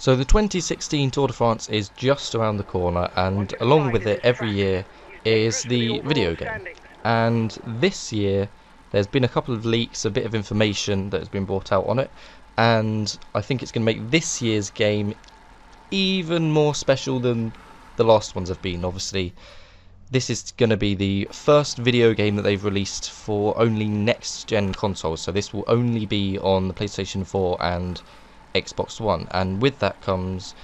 So the 2016 Tour de France is just around the corner, and along with it every year is the video game. And this year, there's been a couple of leaks, a bit of information that has been brought out on it, and I think it's going to make this year's game even more special than the last ones have been. Obviously, this is going to be the first video game that they've released for only next gen consoles, so this will only be on the PlayStation 4 and Xbox One, and with that comes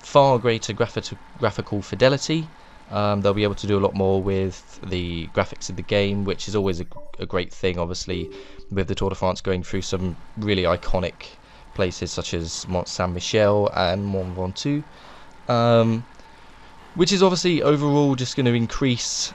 far greater graphi- graphical fidelity. Um, they'll be able to do a lot more with the graphics of the game, which is always a, a, great thing. Obviously, with the Tour de France going through some really iconic places such as Mont Saint Michel and Mont Ventoux, um, which is obviously overall just going to increase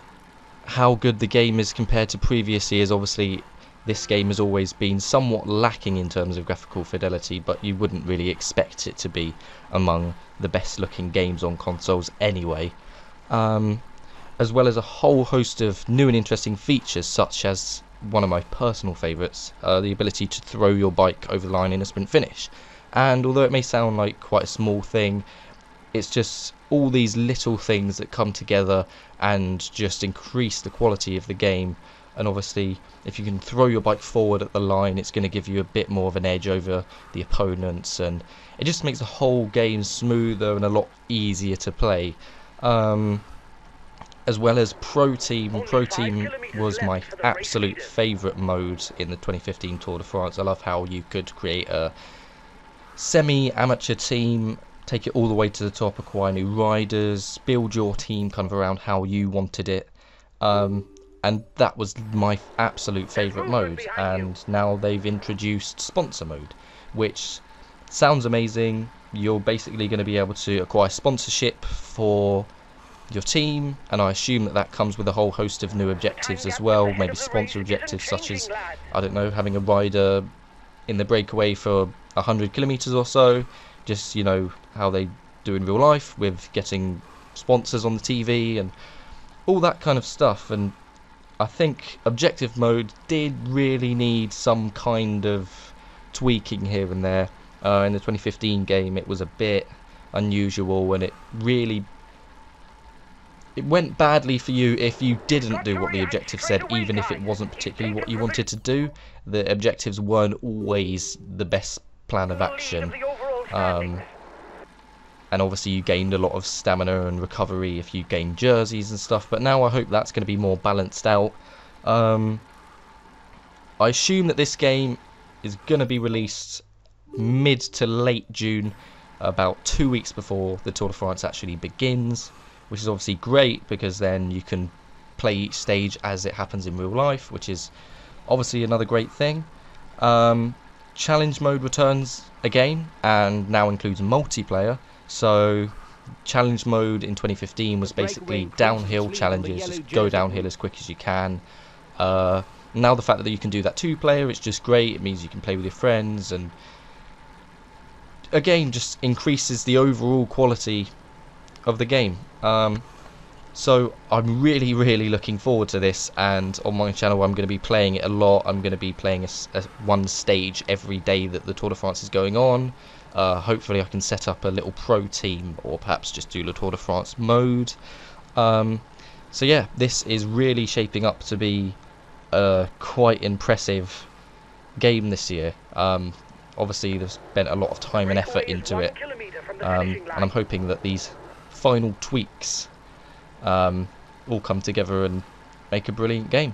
how good the game is compared to previous years. Obviously, this game has always been somewhat lacking in terms of graphical fidelity, but you wouldn't really expect it to be among the best looking games on consoles anyway. Um, as well as a whole host of new and interesting features, such as one of my personal favourites, uh, the ability to throw your bike over the line in a sprint finish. And although it may sound like quite a small thing, it's just all these little things that come together and just increase the quality of the game and obviously if you can throw your bike forward at the line it's going to give you a bit more of an edge over the opponents and it just makes the whole game smoother and a lot easier to play um, as well as Pro Team. Pro Team was my absolute favourite mode in the 2015 Tour de France. I love how you could create a semi-amateur team, take it all the way to the top, acquire new riders, build your team kind of around how you wanted it. Um, and that was my absolute favourite mode. And now they've introduced sponsor mode, which sounds amazing. You're basically going to be able to acquire sponsorship for your team, and I assume that that comes with a whole host of new objectives as well. Maybe sponsor objectives such as, I don't know, having a rider in the breakaway for 100 kilometers or so. Just, you know, how they do in real life with getting sponsors on the TV and all that kind of stuff. And I think objective mode did really need some kind of tweaking here and there. Uh, in the 2015 game, it was a bit unusual and it really it went badly for you if you didn't do what the objective said, even if it wasn't particularly what you wanted to do. The objectives weren't always the best plan of action. Um, and obviously you gained a lot of stamina and recovery if you gained jerseys and stuff but now I hope that's going to be more balanced out. Um, I assume that this game is going to be released mid to late June about two weeks before the Tour de France actually begins which is obviously great because then you can play each stage as it happens in real life which is obviously another great thing. Um, challenge mode returns again and now includes multiplayer so challenge mode in 2015 was basically downhill challenges, just go downhill as quick as you can. Uh, now the fact that you can do that two player, it's just great. It means you can play with your friends and again just increases the overall quality of the game. Um, so I'm really, really looking forward to this, and on my channel I'm going to be playing it a lot. I'm going to be playing a, a one stage every day that the Tour de France is going on. Uh, hopefully I can set up a little pro team, or perhaps just do the Tour de France mode. Um, so yeah, this is really shaping up to be a quite impressive game this year. Um, obviously they've spent a lot of time and effort into it, um, and I'm hoping that these final tweaks um, all come together and make a brilliant game.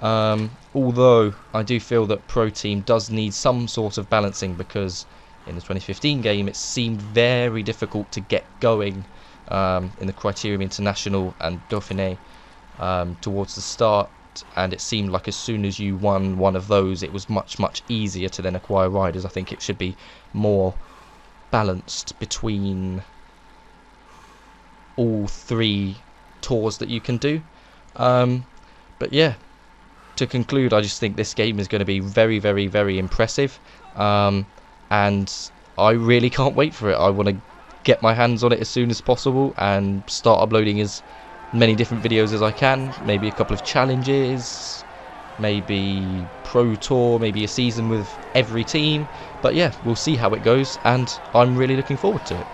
Um, although I do feel that Pro Team does need some sort of balancing because in the 2015 game it seemed very difficult to get going um, in the Criterium International and Dauphiné um, towards the start and it seemed like as soon as you won one of those it was much much easier to then acquire riders. I think it should be more balanced between all three tours that you can do. Um, but yeah, to conclude, I just think this game is going to be very, very, very impressive. Um, and I really can't wait for it. I want to get my hands on it as soon as possible and start uploading as many different videos as I can. Maybe a couple of challenges, maybe pro tour, maybe a season with every team. But yeah, we'll see how it goes, and I'm really looking forward to it.